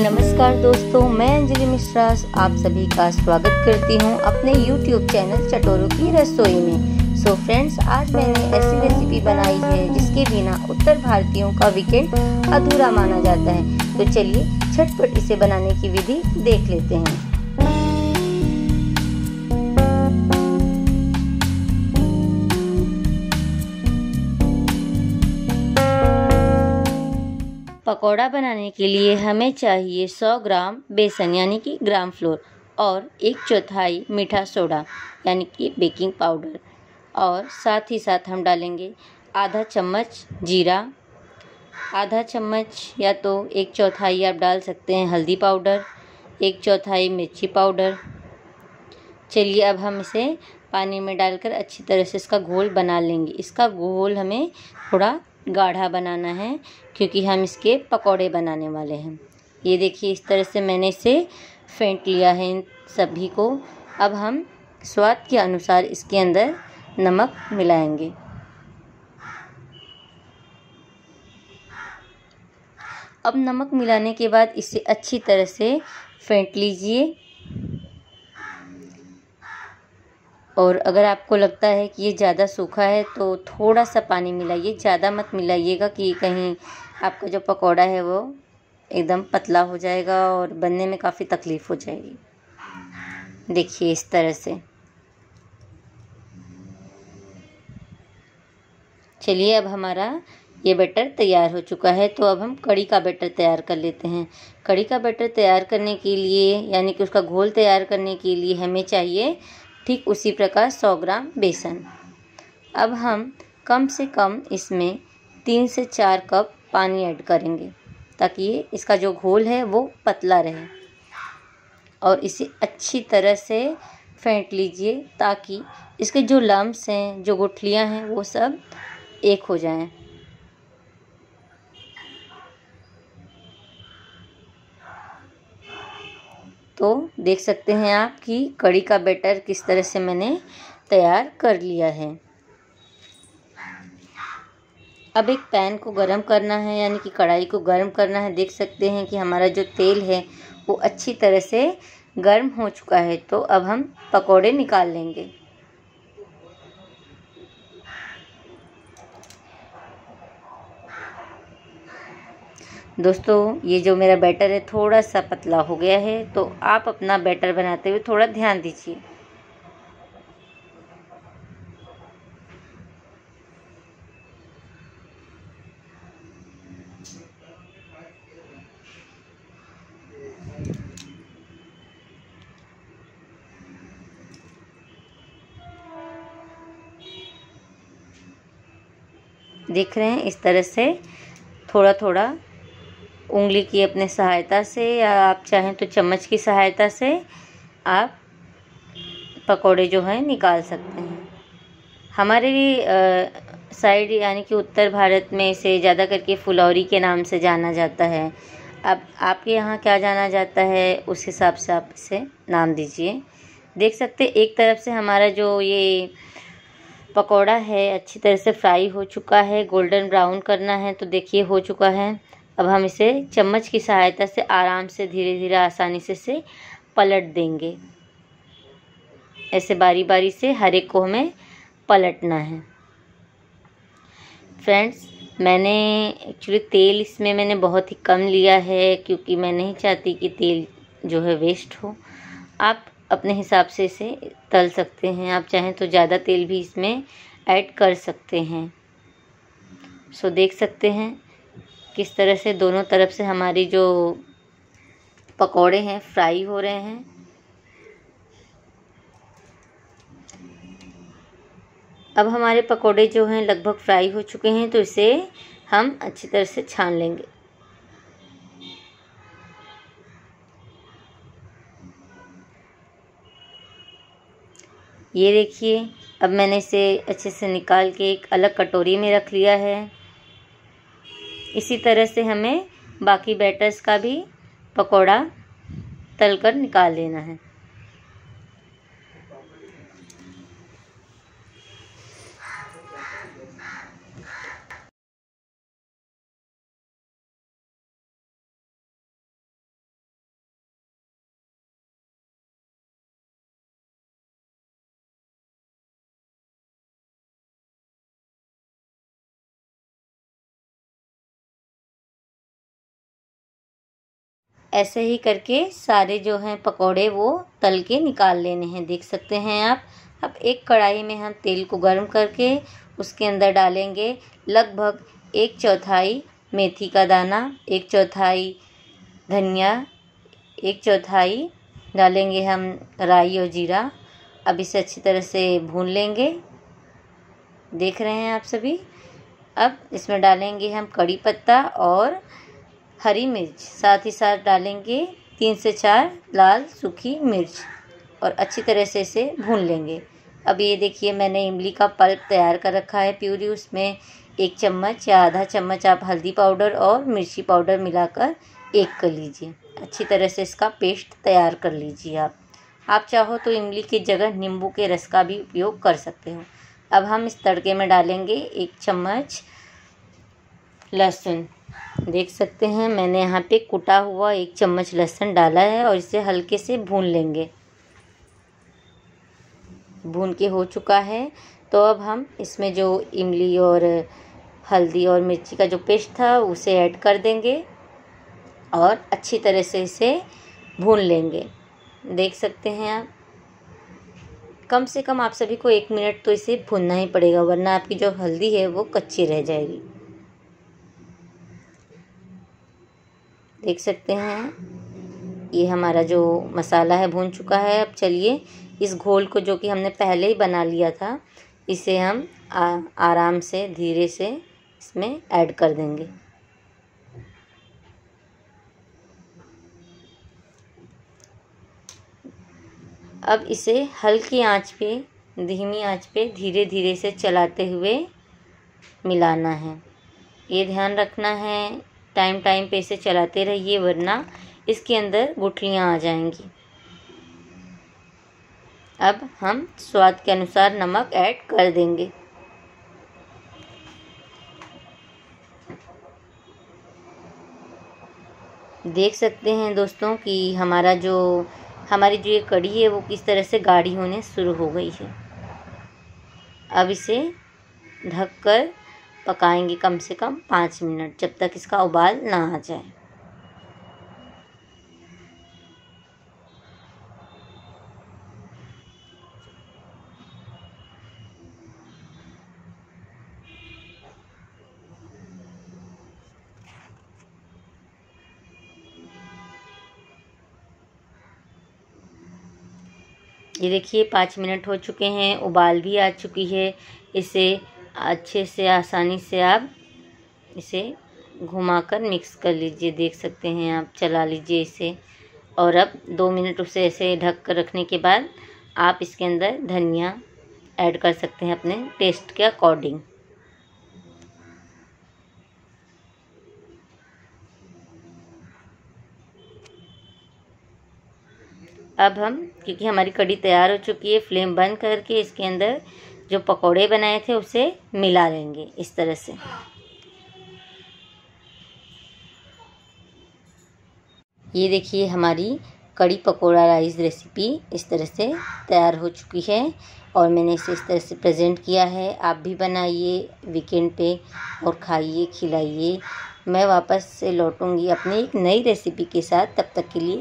नमस्कार दोस्तों, मैं अंजलि मिश्रा। आप सभी का स्वागत करती हूँ अपने YouTube चैनल चटोरों की रसोई में। सो so फ्रेंड्स आज मैंने ऐसी रेसिपी बनाई है जिसके बिना उत्तर भारतीयों का वीकेंड अधूरा माना जाता है। तो चलिए, छटपट इसे बनाने की विधि देख लेते हैं। पकौड़ा बनाने के लिए हमें चाहिए 100 ग्राम बेसन, यानी कि ग्राम फ्लोर, और एक चौथाई मीठा सोडा, यानी कि बेकिंग पाउडर। और साथ ही साथ हम डालेंगे आधा चम्मच जीरा। आधा चम्मच या तो एक चौथाई आप डाल सकते हैं हल्दी पाउडर, एक चौथाई मिर्ची पाउडर। चलिए अब हम इसे पानी में डालकर अच्छी तरह से इसका घोल बना लेंगे। इसका घोल हमें थोड़ा गाढ़ा बनाना है, क्योंकि हम इसके पकौड़े बनाने वाले हैं। ये देखिए, इस तरह से मैंने इसे फेंट लिया है इन सभी को। अब हम स्वाद के अनुसार इसके अंदर नमक मिलाएँगे। अब नमक मिलाने के बाद इसे अच्छी तरह से फेंट लीजिए। और अगर आपको लगता है कि ये ज़्यादा सूखा है तो थोड़ा सा पानी मिलाइए। ज़्यादा मत मिलाइएगा कि कहीं आपका जो पकौड़ा है वो एकदम पतला हो जाएगा और बनने में काफ़ी तकलीफ़ हो जाएगी। देखिए इस तरह से। चलिए, अब हमारा ये बैटर तैयार हो चुका है तो अब हम कड़ी का बैटर तैयार कर लेते हैं। कड़ी का बैटर तैयार करने के लिए, यानी कि उसका घोल तैयार करने के लिए हमें चाहिए ठीक उसी प्रकार सौ ग्राम बेसन। अब हम कम से कम इसमें तीन से चार कप पानी ऐड करेंगे, ताकि ये इसका जो घोल है वो पतला रहे। और इसे अच्छी तरह से फेंट लीजिए, ताकि इसके जो लम्स हैं, जो गुठलियाँ हैं, वो सब एक हो जाएँ। तो देख सकते हैं आप कि कड़ी का बैटर किस तरह से मैंने तैयार कर लिया है। अब एक पैन को गर्म करना है, यानी कि कढ़ाई को गर्म करना है। देख सकते हैं कि हमारा जो तेल है, वो अच्छी तरह से गर्म हो चुका है। तो अब हम पकोड़े निकाल लेंगे। दोस्तों, ये जो मेरा बैटर है, थोड़ा सा पतला हो गया है तो आप अपना बैटर बनाते हुए थोड़ा ध्यान दीजिए। देख रहे हैं, इस तरह से थोड़ा थोड़ा उंगली की अपने सहायता से या आप चाहें तो चम्मच की सहायता से आप पकोड़े जो हैं निकाल सकते हैं। हमारे साइड यानी कि उत्तर भारत में इसे ज़्यादा करके फुलौरी के नाम से जाना जाता है। अब आपके यहाँ क्या जाना जाता है, उस हिसाब से आप इसे नाम दीजिए। देख सकते एक तरफ़ से हमारा जो ये पकौड़ा है, अच्छी तरह से फ्राई हो चुका है, गोल्डन ब्राउन करना है तो देखिए हो चुका है। अब हम इसे चम्मच की सहायता से आराम से धीरे धीरे आसानी से से पलट देंगे। ऐसे बारी बारी से हर एक को हमें पलटना है। फ्रेंड्स, मैंने एक्चुअली तेल इसमें मैंने बहुत ही कम लिया है क्योंकि मैं नहीं चाहती कि तेल जो है वेस्ट हो। आप अपने हिसाब से इसे तल सकते हैं। आप चाहें तो ज़्यादा तेल भी इसमें ऐड कर सकते हैं। सो देख सकते हैं किस तरह से दोनों तरफ़ से हमारी जो पकोड़े हैं, फ्राई हो रहे हैं। अब हमारे पकोड़े जो हैं लगभग फ्राई हो चुके हैं तो इसे हम अच्छी तरह से छान लेंगे। ये देखिए, अब मैंने इसे अच्छे से निकाल के एक अलग कटोरी में रख लिया है। इसी तरह से हमें बाकी बैटर्स का भी पकौड़ा तल कर निकाल लेना है। ऐसे ही करके सारे जो हैं पकौड़े वो तल के निकाल लेने हैं, देख सकते हैं आप। अब एक कढ़ाई में हम तेल को गर्म करके उसके अंदर डालेंगे लगभग एक चौथाई मेथी का दाना, एक चौथाई धनिया, एक चौथाई डालेंगे हम राई और जीरा। अब इसे अच्छी तरह से भून लेंगे। देख रहे हैं आप सभी? अब इसमें डालेंगे हम कड़ी पत्ता और हरी मिर्च, साथ ही साथ डालेंगे तीन से चार लाल सूखी मिर्च और अच्छी तरह से इसे भून लेंगे। अब ये देखिए, मैंने इमली का पल्प तैयार कर रखा है प्यूरी। उसमें एक चम्मच या आधा चम्मच आप हल्दी पाउडर और मिर्ची पाउडर मिलाकर एक कर लीजिए। अच्छी तरह से इसका पेस्ट तैयार कर लीजिए आप। आप चाहो तो इमली की जगह नींबू के रस का भी उपयोग कर सकते हो। अब हम इस तड़के में डालेंगे एक चम्मच लहसुन। देख सकते हैं, मैंने यहाँ पे कुटा हुआ एक चम्मच लहसुन डाला है और इसे हल्के से भून लेंगे। भून के हो चुका है। तो अब हम इसमें जो इमली और हल्दी और मिर्ची का जो पेस्ट था, उसे ऐड कर देंगे और अच्छी तरह से इसे भून लेंगे। देख सकते हैं आप। कम से कम आप सभी को एक मिनट तो इसे भूनना ही पड़ेगा, वरना आपकी जो हल्दी है वो कच्ची रह जाएगी। देख सकते हैं। ये हमारा जो मसाला है भून चुका है। अब चलिए इस घोल को जो कि हमने पहले ही बना लिया था इसे हम आ, आराम से धीरे से इसमें ऐड कर देंगे। अब इसे हल्की आँच पे धीमी आँच पे धीरे धीरे से चलाते हुए मिलाना है। ये ध्यान रखना है टाइम टाइम पे इसे चलाते रहिए, वरना इसके अंदर गुठलियाँ आ जाएँगी। अब हम स्वाद के अनुसार नमक ऐड कर देंगे। देख सकते हैं दोस्तों कि हमारा जो, हमारी जो ये कड़ी है, वो किस तरह से गाढ़ी होने शुरू हो गई है। अब इसे ढककर पकाएँगे कम से कम पाँच मिनट, जब तक इसका उबाल ना आ जाए। ये देखिए, पाँच मिनट हो चुके हैं, उबाल भी आ चुकी है। इसे अच्छे से, आसानी से आप इसे घुमाकर मिक्स कर लीजिए, देख सकते हैं आप, चला लीजिए इसे। और अब दो मिनट उसे ऐसे ढक कर रखने के बाद आप इसके अंदर धनिया ऐड कर सकते हैं अपने टेस्ट के अकॉर्डिंग अब हम, क्योंकि हमारी कड़ी तैयार हो चुकी है फ्लेम बंद करके इसके अंदर जो पकोड़े बनाए थे उसे मिला लेंगे इस तरह से। ये देखिए हमारी कड़ी पकोड़ा राइस रेसिपी इस तरह से तैयार हो चुकी है और मैंने इसे इस तरह से प्रेजेंट किया है। आप भी बनाइए वीकेंड पे और खाइए, खिलाइए। मैं वापस से लौटूँगी अपनी एक नई रेसिपी के साथ। तब तक के लिए